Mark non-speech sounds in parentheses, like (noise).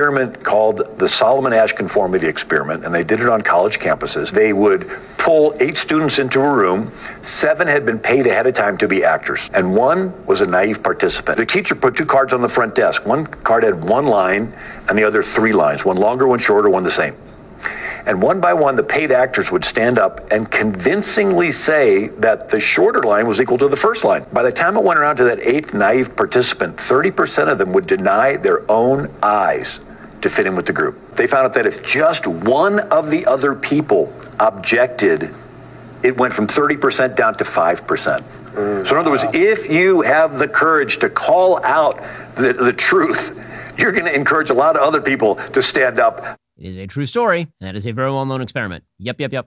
experiment called the Solomon Asch Conformity Experiment, and they did it on college campuses. They would pull eight students into a room. Seven had been paid ahead of time to be actors, and one was a naive participant. The teacher put two cards on the front desk. One card had one line, and the other three lines one longer, one shorter, one the same. And one by one, the paid actors would stand up and convincingly say that the shorter line was equal to the first line. By the time it went around to that eighth naive participant, 30% of them would deny their own eyes to fit in with the group. They found out that if just one of the other people objected, it went from 30% down to 5%. Mm, so, in other words, if you have the courage to call out the, the truth, (laughs) you're going to encourage a lot of other people to stand up. It is a true story, and that is a very well known experiment. Yep, yep, yep.